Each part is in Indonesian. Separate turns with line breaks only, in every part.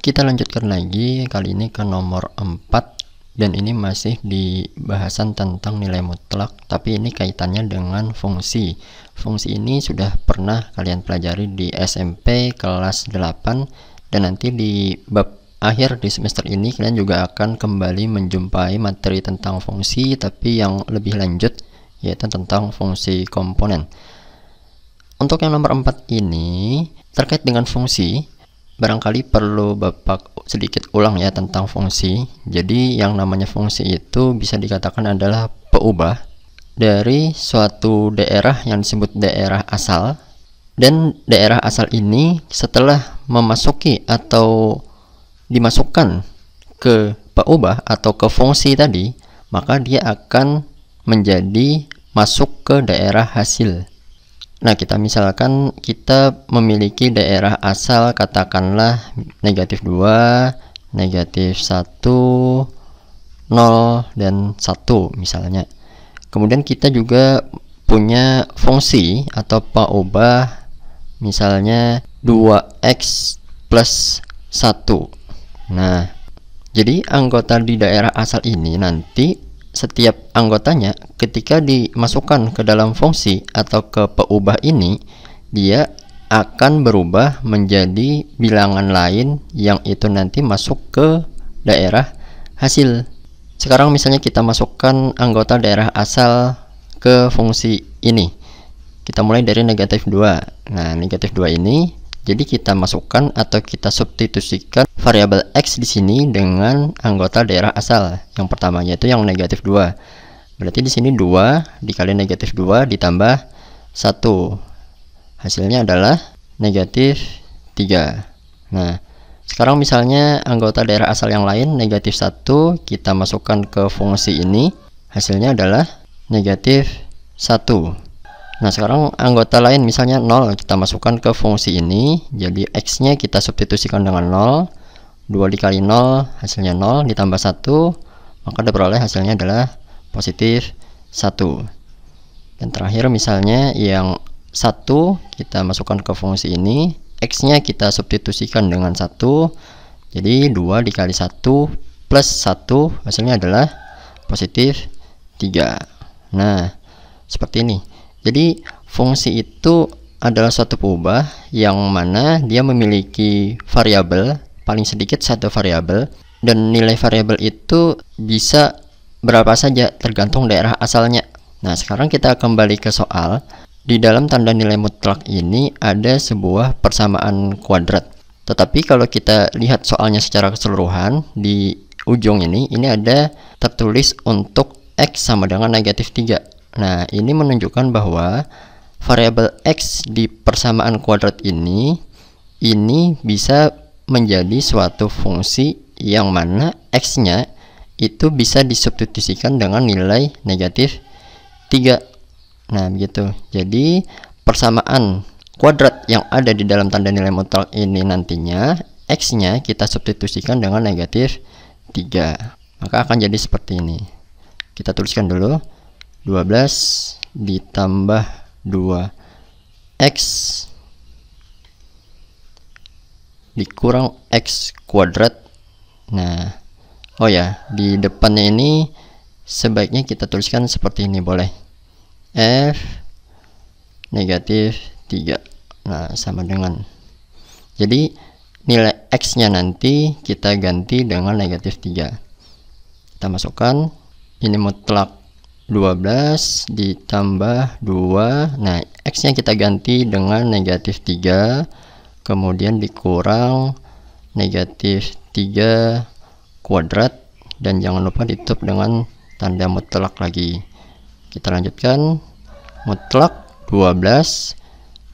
kita lanjutkan lagi kali ini ke nomor 4 dan ini masih di bahasan tentang nilai mutlak tapi ini kaitannya dengan fungsi. Fungsi ini sudah pernah kalian pelajari di SMP kelas 8 dan nanti di bab akhir di semester ini kalian juga akan kembali menjumpai materi tentang fungsi tapi yang lebih lanjut yaitu tentang fungsi komponen. Untuk yang nomor 4 ini terkait dengan fungsi barangkali perlu Bapak sedikit ulang ya tentang fungsi. Jadi yang namanya fungsi itu bisa dikatakan adalah peubah dari suatu daerah yang disebut daerah asal dan daerah asal ini setelah memasuki atau dimasukkan ke peubah atau ke fungsi tadi, maka dia akan menjadi masuk ke daerah hasil. Nah, kita misalkan kita memiliki daerah asal katakanlah negatif 2, negatif 1, 0, dan 1 misalnya. Kemudian kita juga punya fungsi atau paubah misalnya 2x plus 1. Nah, jadi anggota di daerah asal ini nanti setiap anggotanya ketika dimasukkan ke dalam fungsi atau ke peubah ini dia akan berubah menjadi bilangan lain yang itu nanti masuk ke daerah hasil. Sekarang misalnya kita masukkan anggota daerah asal ke fungsi ini. Kita mulai dari negatif 2 nah negatif 2 ini jadi kita masukkan atau kita substitusikan variabel x di sini dengan anggota daerah asal. Yang pertama yaitu yang negatif 2. Berarti di sini 2 dikali negatif 2 ditambah 1. Hasilnya adalah negatif 3. Nah, sekarang misalnya anggota daerah asal yang lain negatif 1 kita masukkan ke fungsi ini. Hasilnya adalah negatif 1. Nah sekarang anggota lain misalnya 0 kita masukkan ke fungsi ini. Jadi X nya kita substitusikan dengan 0 2 dikali 0 hasilnya 0 ditambah 1 maka diperoleh hasilnya adalah positif 1 dan terakhir misalnya yang 1 kita masukkan ke fungsi ini. X nya kita substitusikan dengan 1 jadi 2 dikali 1 plus 1 hasilnya adalah positif 3 nah seperti ini jadi fungsi itu adalah suatu peubah yang mana dia memiliki variabel paling sedikit satu variabel dan nilai variabel itu bisa berapa saja tergantung daerah asalnya. Nah, sekarang kita kembali ke soal. Di dalam tanda nilai mutlak ini ada sebuah persamaan kuadrat. Tetapi kalau kita lihat soalnya secara keseluruhan di ujung ini ini ada tertulis untuk x sama dengan negatif 3 Nah, ini menunjukkan bahwa variabel x di persamaan kuadrat ini ini bisa menjadi suatu fungsi yang mana x-nya itu bisa disubstitusikan dengan nilai negatif 3. Nah, begitu. Jadi, persamaan kuadrat yang ada di dalam tanda nilai mutlak ini nantinya x-nya kita substitusikan dengan negatif 3. Maka akan jadi seperti ini. Kita tuliskan dulu 12 ditambah 2x dikurang x kuadrat. Nah oh ya di depannya ini sebaiknya kita tuliskan seperti ini boleh? F negatif 3 nah sama dengan. Jadi nilai x nya nanti kita ganti dengan negatif 3 kita masukkan. Ini mutlak 12 ditambah 2 nah X nya kita ganti dengan negatif 3 kemudian dikurang negatif 3 kuadrat. Dan jangan lupa ditutup dengan tanda mutlak lagi. Kita lanjutkan. Mutlak 12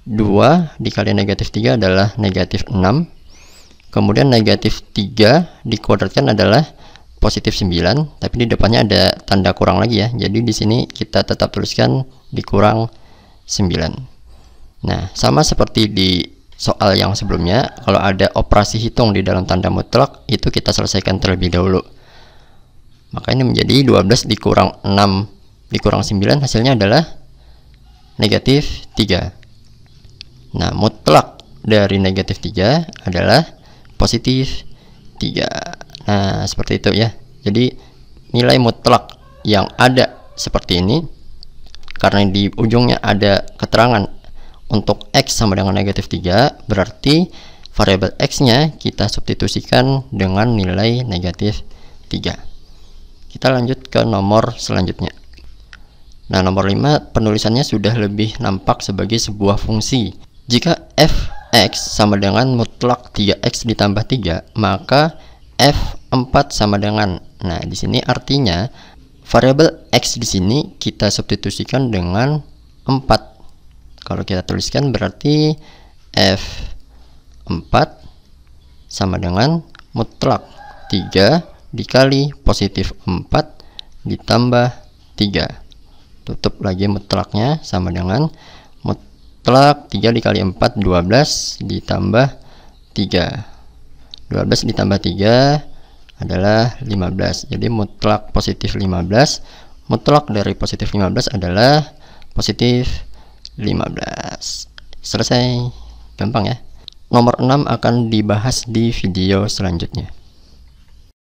2 dikali negatif 3 adalah negatif 6 kemudian negatif 3 dikuadratkan adalah positif 9 tapi di depannya ada tanda kurang lagi ya. Jadi di sini kita tetap tuliskan dikurang 9 nah sama seperti di soal yang sebelumnya kalau ada operasi hitung di dalam tanda mutlak itu kita selesaikan terlebih dahulu. Maka ini menjadi 12 dikurang 6 dikurang 9 hasilnya adalah negatif 3 nah mutlak dari negatif 3 adalah positif 3 nah seperti itu ya. Jadi nilai mutlak yang ada seperti ini karena di ujungnya ada keterangan untuk x sama dengan negatif 3 berarti variabel x nya kita substitusikan dengan nilai negatif 3 kita lanjut ke nomor selanjutnya. Nah nomor 5 penulisannya sudah lebih nampak sebagai sebuah fungsi. Jika fx sama dengan mutlak 3x ditambah 3 maka f4 sama dengan. Nah di sini artinya variabel x di sini kita substitusikan dengan 4 kalau kita tuliskan berarti f4 sama dengan mutlak 3 dikali positif 4 ditambah 3 tutup lagi mutlaknya sama dengan mutlak 3 dikali 4 12 ditambah 3 12 ditambah 3 adalah 15 jadi mutlak positif 15 mutlak dari positif 15 adalah positif 15 selesai. Gampang ya. Nomor 6 akan dibahas di video selanjutnya